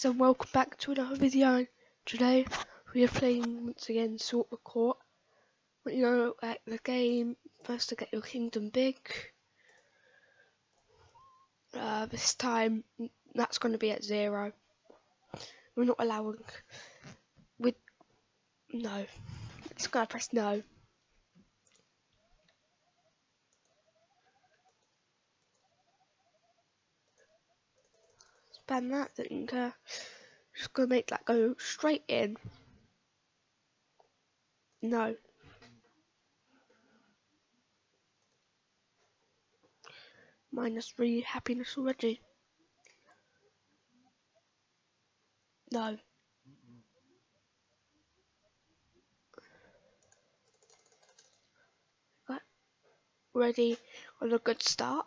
guys and welcome back to another video. Today we are playing once again Sort the Court. You know like the game first to get your kingdom big. Uh, this time that's going to be at zero. We're not allowing. We no. Just going to press no. Spam that thing. Just gonna make that go straight in. No. Minus three happiness already. No. Ready on a good start?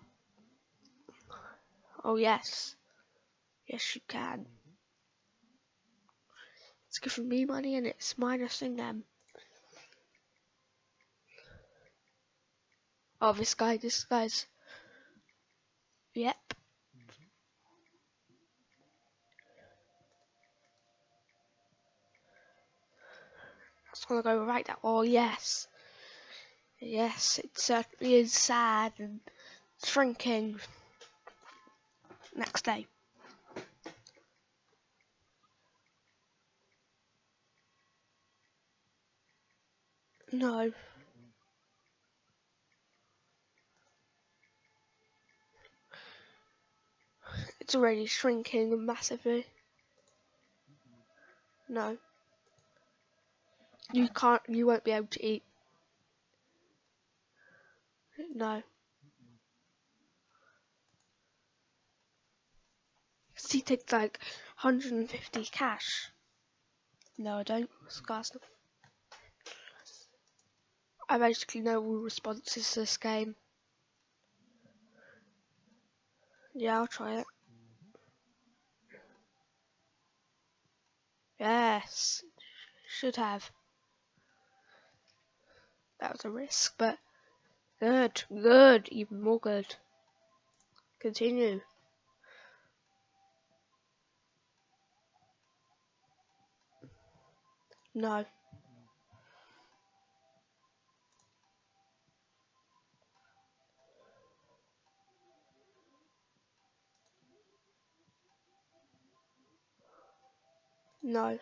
Oh yes. Yes you can. Mm-hmm. It's giving me money and it's minusing them. Oh this guy, this guy's Yep. Mm-hmm. That's gonna go right now. Oh yes. Yes, it certainly is sad and shrinking. Next day. No. It's already shrinking massively. No. You can't, you won't be able to eat. No. He takes like 150 cash. No, I don't. Scarce. I basically know all responses to this game. Yeah, I'll try it. Yes, should have. That was a risk, but good, good, even more good. Continue. No. No.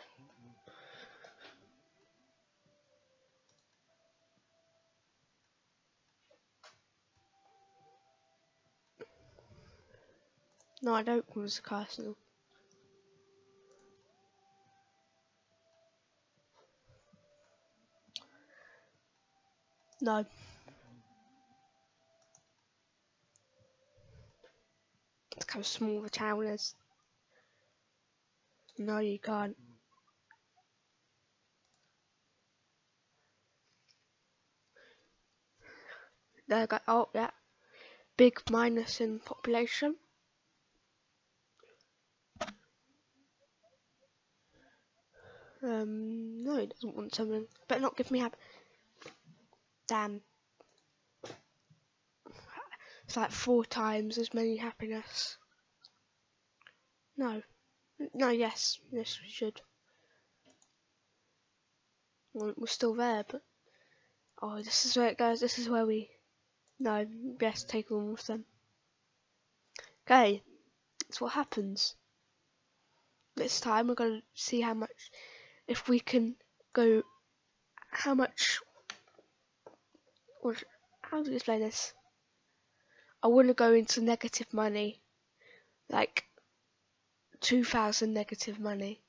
No, I don't want a castle. No. Look how small the town is. No, you can't. There go. Oh, yeah. Big minus in population. Um, no, he doesn't want something. Better not give me happy. Damn. It's like four times as many happiness. No. No, yes. Yes, we should. We're still there, but... Oh, this is where it goes. This is where we... No, yes, take almost them. Okay, that's what happens. This time we're to see how much... If we can go... How much... How do you explain this? I want to go into negative money. Like, 2,000 negative money.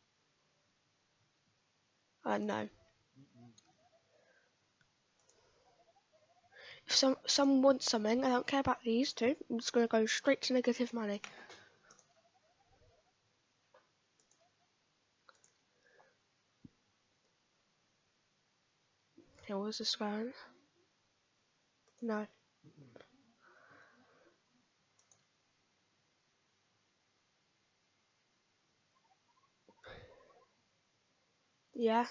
I uh, know. If some someone wants something, I don't care about these two. I'm just gonna go straight to negative money. Here was this going? No. Yeah.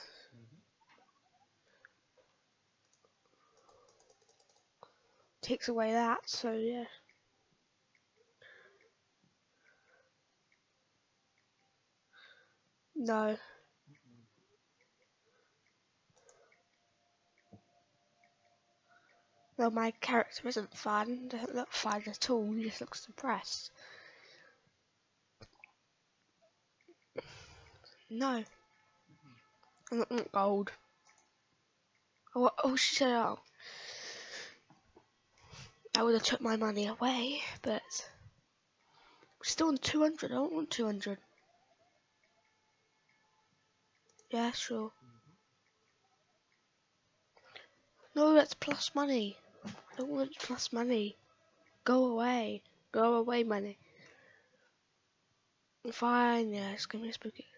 Takes away that, so yeah. No. No, my character isn't fun. Doesn't look fun at all. He just looks depressed. No. I want gold. Oh, oh, she said, oh. I would have took my money away, but still on 200. I don't want 200. Yeah, sure. No, that's plus money. I don't want plus money. Go away. Go away, money. Fine, yeah, it's gonna be spooky.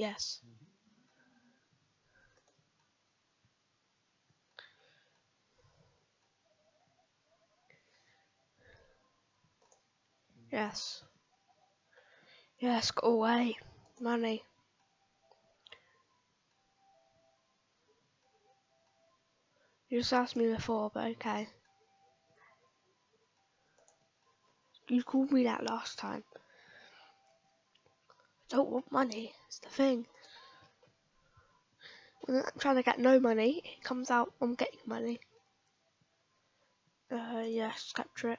Yes. Yes. Yes, go away. Money. You just asked me before, but okay. You called me that last time. Don't want money, it's the thing. When I'm trying to get no money, it comes out I'm getting money. Uh, yes, capture it.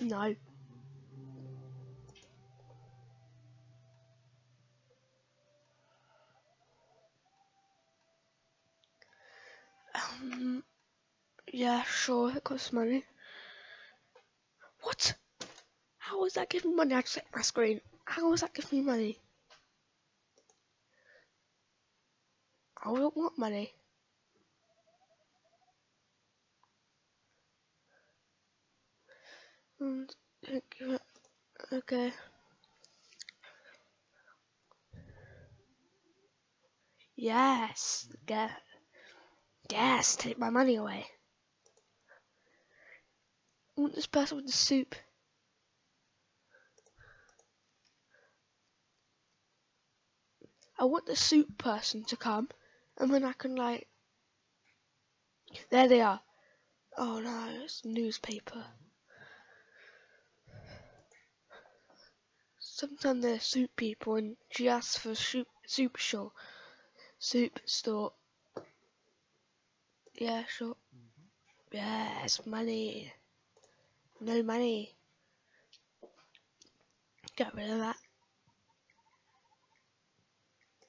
No. Yeah, sure, it costs money. What? How was that giving money? I just hit my screen. How was that giving me money? I don't want money. Mm, and okay. Yes, get Yes, take my money away. I want this person with the soup. I want the soup person to come, and then I can like. There they are. Oh no, it's newspaper. Sometimes they're soup people, and she asks for soup, soup store, soup store. Yeah, sure. Mm-hmm. Yes, money. No money. Get rid of that.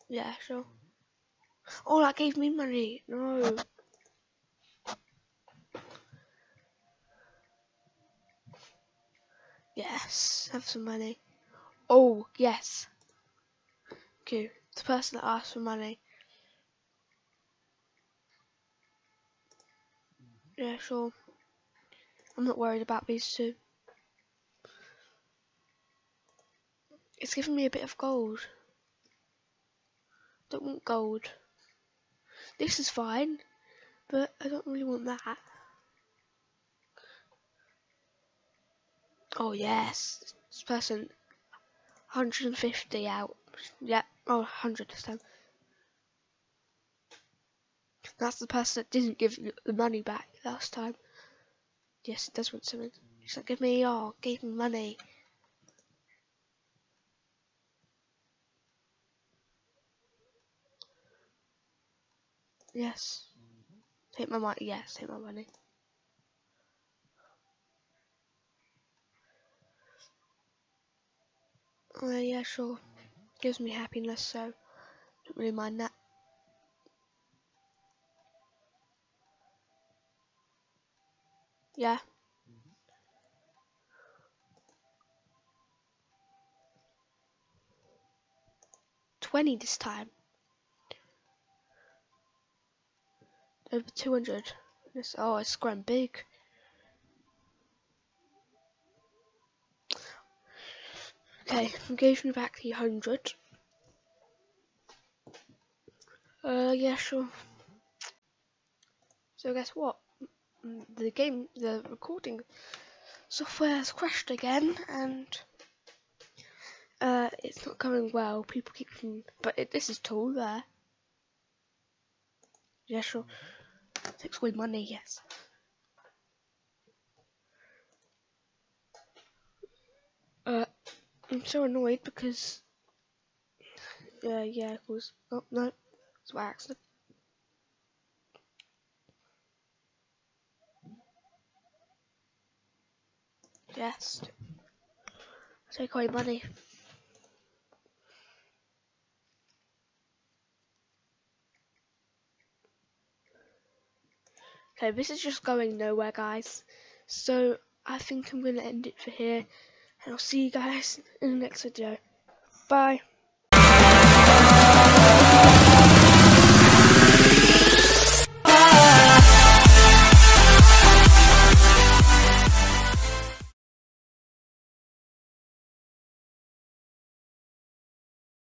Yeah, sure. Oh, that gave me money. No. Yes, have some money. Oh, yes. Okay, the person that asked for money. Mm-hmm. Yeah, sure. I'm not worried about these two. It's giving me a bit of gold. Don't want gold. This is fine, but I don't really want that. Oh yes, this person 150 out. Yep, oh 100 this time. That's the person that didn't give the money back last time. Yes, it does want something. He's like, give me, gave me money. Yes. Take my money. Yes, take my money. Oh, yeah, sure. Gives me happiness, so don't really mind that. Yeah. Twenty this time. Over two hundred. Oh it's grown big. Okay, gave me back the hundred. Uh yeah sure. So guess what? The game, the recording software has crashed again, and uh, it's not going well. People keep, but it, this is tool there. Yeah, sure. Takes away money, yes. Uh, I'm so annoyed because, uh, yeah, it was, oh no, it's by accident. Yes. Take away money. Okay, this is just going nowhere, guys. So, I think I'm going to end it for here. And I'll see you guys in the next video. Bye.